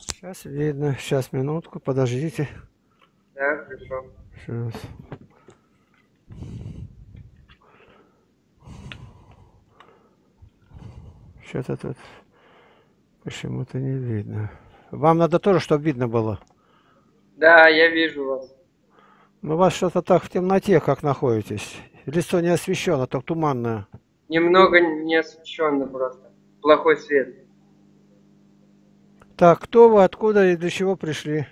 Сейчас видно. Сейчас, минутку, подождите. Да, хорошо. Сейчас. Что-то тут почему-то не видно. Вам надо тоже, чтобы видно было. Да, я вижу вас. Ну, вас что-то так в темноте, как находитесь. Лицо не освещено, так туманное. Немного не освещенно просто. Плохой свет. Так, кто вы, откуда и для чего пришли?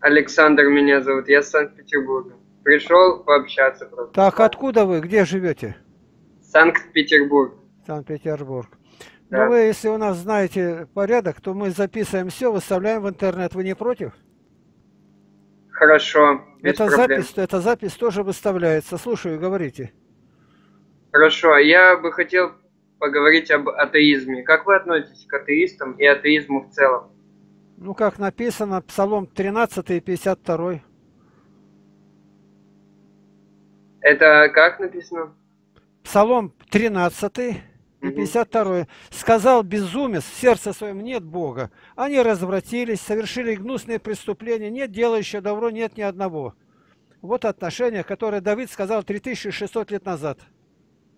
Александр меня зовут, я с Санкт-Петербурга. Пришел пообщаться просто. Так, откуда вы, где живете? Санкт-Петербург. Санкт-Петербург. Да. Ну, вы, если у нас знаете порядок, то мы записываем все, выставляем в интернет. Вы не против? Хорошо, Эта проблем. запись, эта запись тоже выставляется. Слушаю, говорите. Хорошо, я бы хотел поговорить об атеизме. Как вы относитесь к атеистам и атеизму в целом? Ну, как написано, Псалом 13 и 52. Это как написано? Псалом 13 и Мгм. 52. «Сказал безумец, в сердце своем нет Бога. Они развратились, совершили гнусные преступления, нет делающего добро, нет ни одного». Вот отношение, которое Давид сказал 3600 лет назад.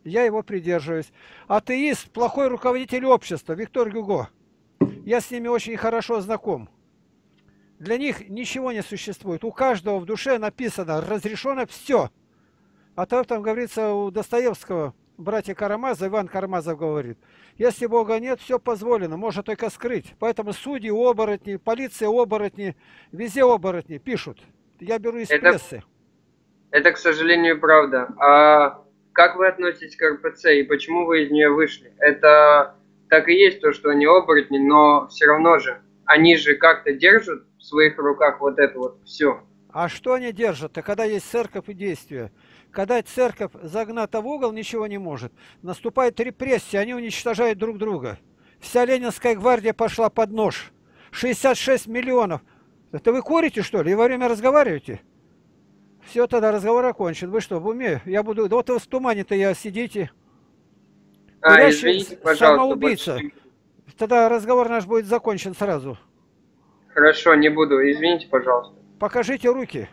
Я его придерживаюсь. Атеист – плохой руководитель общества, Виктор Гюго. Я с ними очень хорошо знаком. Для них ничего не существует. У каждого в душе написано «разрешено все». А то там говорится у Достоевского, братья Карамазов, Иван Карамазов говорит, если Бога нет, все позволено, можно только скрыть. Поэтому судьи оборотни, полиция оборотни, везде оборотни пишут. Я беру из Это- прессы. Это, к сожалению, правда. А как вы относитесь к РПЦ и почему вы из нее вышли? Это так и есть то, что они оборотни, но все равно же, они же как-то держат в своих руках вот это вот все. А что они держат-то, когда есть церковь и действие? Когда церковь загната в угол, ничего не может. Наступает репрессия, они уничтожают друг друга. Вся Ленинская гвардия пошла под нож. 66 миллионов. Это вы курите, что ли, и во время разговариваете? Все, тогда разговор окончен. Вы что, в уме? Я буду... Да вот вы в тумане-то я сидите. А, Курящий извините, пожалуйста. самоубийца. больше- Тогда разговор наш будет закончен сразу. Хорошо, не буду. Извините, пожалуйста. Покажите руки.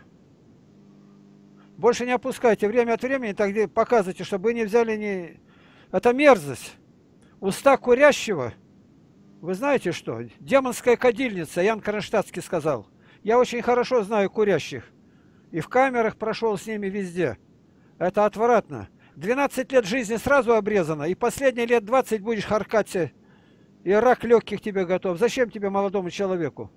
Больше не опускайте. Время от времени так показывайте, чтобы вы не взяли ни... Это мерзость. Уста курящего. Вы знаете что? Демонская кадильница, Ян Кронштадтский сказал. Я очень хорошо знаю курящих. И в камерах прошел с ними везде. Это отвратно. 12 лет жизни сразу обрезано, и последние лет 20 будешь харкаться, и рак легких тебе готов. Зачем тебе молодому человеку?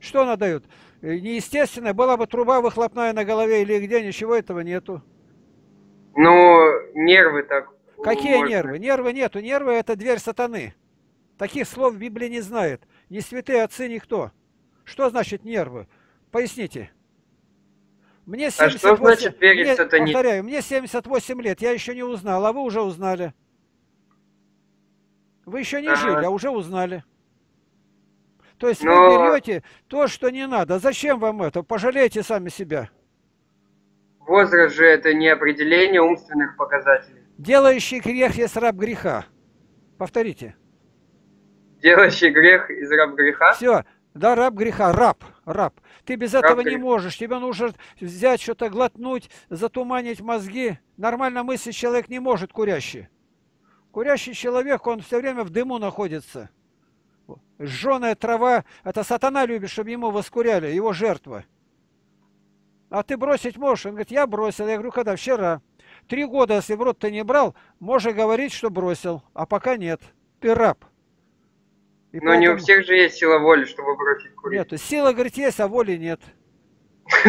Что она дает? Э, Неестественно, была бы труба выхлопная на голове или где, ничего этого нету. Ну, нервы так. Какие можно. нервы? Нервы нету. Нервы – это дверь сатаны. Таких слов Библии не знает. Ни святые отцы, никто. Что значит нервы? Поясните. Мне А что 78, значит верить мне, сатане? повторяю, мне 78 лет, я еще не узнал, а вы уже узнали. Вы еще не Ага. жили, а уже узнали. То есть Но- вы берете то, что не надо. Зачем вам это? Пожалейте сами себя. Возраст же это не определение умственных показателей. Делающий грех есть раб греха. Повторите. Делающий грех из раб греха? Все, да, раб греха, раб, раб. Ты без Раб этого не греха. можешь. Тебе нужно взять что-то, глотнуть, затуманить мозги. Нормально мыслить человек не может, курящий. Курящий человек, он все время в дыму находится. Жженая трава, это сатана любит, чтобы ему воскуряли, его жертва. А ты бросить можешь? Он говорит, я бросил. Я говорю, когда? Вчера. Три года, если в рот ты не брал, можно говорить, что бросил. А пока нет. Ты раб. И Но не у поэтому- всех же есть сила воли, чтобы бросить курить. Нету. Сила, говорит, есть, а воли нет.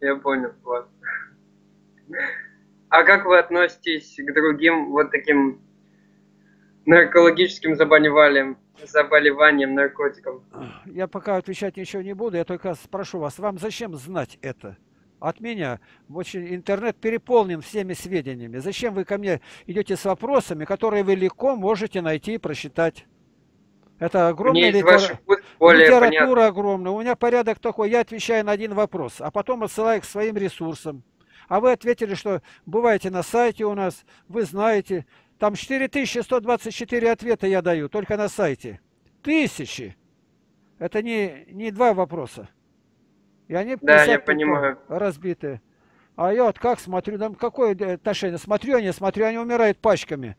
Я понял вас. А как вы относитесь к другим вот таким наркологическим заболеваниям, заболеваниям, наркотикам? Я пока отвечать ничего не буду, я только спрошу вас, вам зачем знать это? От меня очень интернет переполнен всеми сведениями. Зачем вы ко мне идете с вопросами, которые вы легко можете найти и прочитать? Это огромная литера- литература понятно. огромная. У меня порядок такой, я отвечаю на один вопрос, а потом отсылаю к своим ресурсам. А вы ответили, что бываете на сайте у нас, вы знаете, там 4124 ответа я даю, только на сайте. Тысячи. Это не, не два вопроса. И они Да, я 50 понимаю. разбитые. А я вот как смотрю, там какое отношение? Смотрю, они смотрю, они умирают пачками.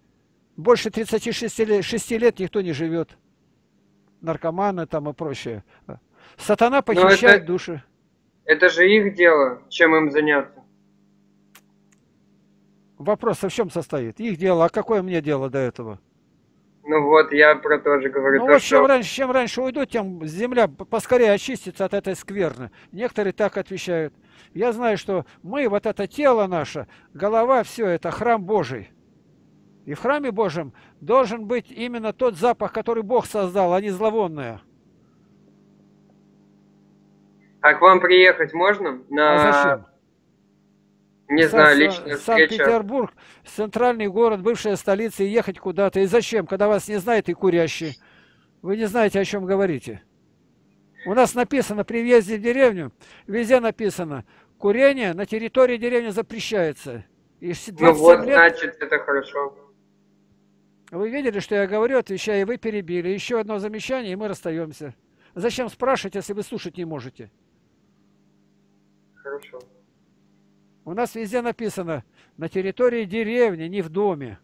Больше 36 лет, 6 лет никто не живет. Наркоманы там и прочее. Сатана похищает это- души. Это же их дело, чем им заняться. Вопрос в чем состоит? Их дело, а какое мне дело до этого? Ну вот, я про то же говорю. Ну то, вот чем что... раньше, чем раньше уйдут, тем земля поскорее очистится от этой скверны. Некоторые так отвечают. Я знаю, что мы, вот это тело наше, голова, все это храм Божий. И в храме Божьем должен быть именно тот запах, который Бог создал, а не зловонное. А к вам приехать можно? На, А зачем? Не знаю, встреча. Санкт-Петербург, центральный город, бывшая столица, и ехать куда-то. И зачем, когда вас не знает и курящий? Вы не знаете, о чем говорите. У нас написано при въезде в деревню, везде написано, курение на территории деревни запрещается. И с 27 Ну вот, лет, значит, это хорошо. вы видели, что я говорю, отвечаю, и вы перебили. Еще одно замечание, и мы расстаемся. Зачем спрашивать, если вы слушать не можете? Хорошо. У нас везде написано на территории деревни, не в доме.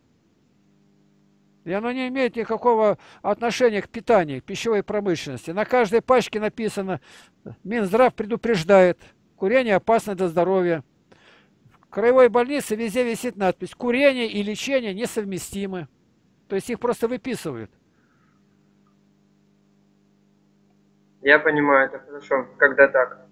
И оно не имеет никакого отношения к питанию, к пищевой промышленности. На каждой пачке написано, Минздрав предупреждает, курение опасно для здоровья. В краевой больнице везде висит надпись, курение и лечение несовместимы. То есть их просто выписывают. Я понимаю, это хорошо, когда так.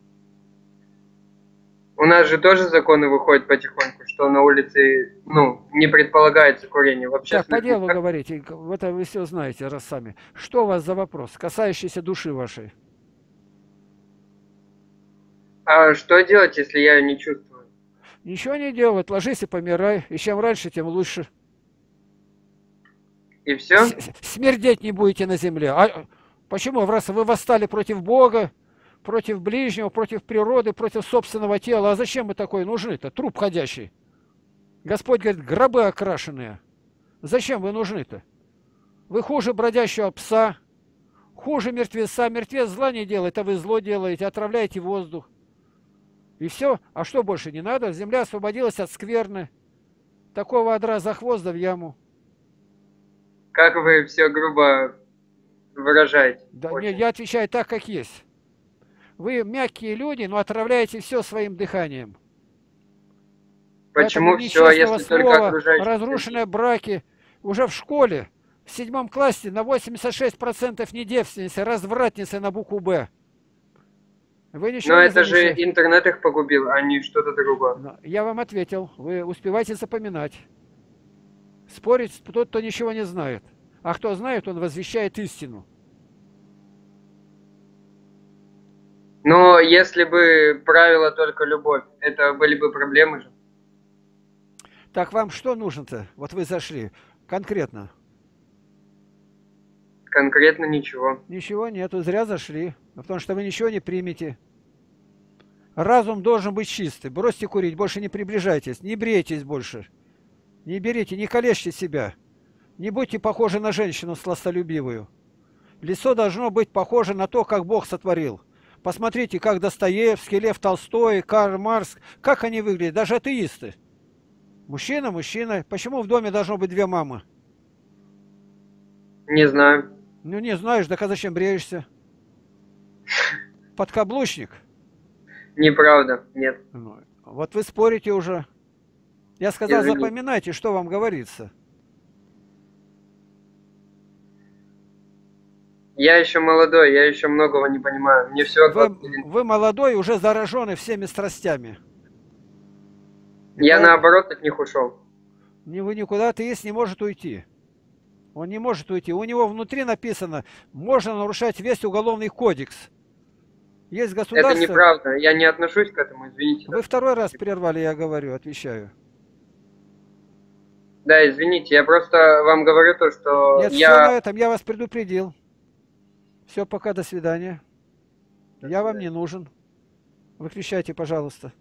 У нас же тоже законы выходят потихоньку, что на улице, ну, не предполагается курение в Так, по делу говорите, это вы все знаете раз сами. Что у вас за вопрос, касающийся души вашей? А что делать, если я не чувствую? Ничего не делать, ложись и помирай. И чем раньше, тем лучше. И все? С- Смердеть не будете на земле. А почему? Раз вы восстали против Бога, против ближнего, против природы, против собственного тела. А зачем вы такой нужны-то? Труп ходящий. Господь говорит, гробы окрашенные. Зачем вы нужны-то? Вы хуже бродящего пса, хуже мертвеца. Мертвец зла не делает, а вы зло делаете, отравляете воздух. И все. А что больше не надо? Земля освободилась от скверны. Такого одра за хвост да в яму. Как вы все грубо выражаете? Да, Очень. не, я отвечаю так, как есть. Вы мягкие люди, но отравляете все своим дыханием. Почему все, если только слова, окружающие? разрушенные браки. Уже в школе, в седьмом классе на 86% не девственницы, развратницы на букву «Б». Вы ничего Но не это же замечаете? интернет их погубил, а не что-то другое. Я вам ответил. Вы успеваете запоминать. Спорить тот, кто ничего не знает. А кто знает, он возвещает истину. Но если бы правило только любовь, это были бы проблемы же. Так вам что нужно-то? Вот вы зашли. Конкретно. Конкретно ничего. Ничего нету, зря зашли. Потому что вы ничего не примете. Разум должен быть чистый. Бросьте курить, больше не приближайтесь, не брейтесь больше. Не берите, не калечьте себя. Не будьте похожи на женщину сластолюбивую. Лицо должно быть похоже на то, как Бог сотворил. Посмотрите, как Достоевский, Лев Толстой, Карл Маркс, как они выглядят, даже атеисты. Мужчина, мужчина. Почему в доме должно быть две мамы? Не знаю. Ну не знаешь, так а зачем бреешься? Подкаблучник. Неправда. Нет. Ну, Вот вы спорите уже. Я сказал, Извини. запоминайте, что вам говорится. Я еще молодой, я еще многого не понимаю. Мне всего Вы, 21. вы молодой, уже заражены всеми страстями. Я Да, наоборот от них ушел. не- Вы никуда атеист не может уйти. Он не может уйти. У него внутри написано, можно нарушать весь уголовный кодекс. Есть государство... Это неправда. Я не отношусь к этому, извините. Вы второй раз прервали, я говорю, отвечаю. Да, извините, я просто вам говорю то, что Нет, все я... на этом, я вас предупредил. Все, пока, до свидания. Я вам не нужен. Выключайте, пожалуйста.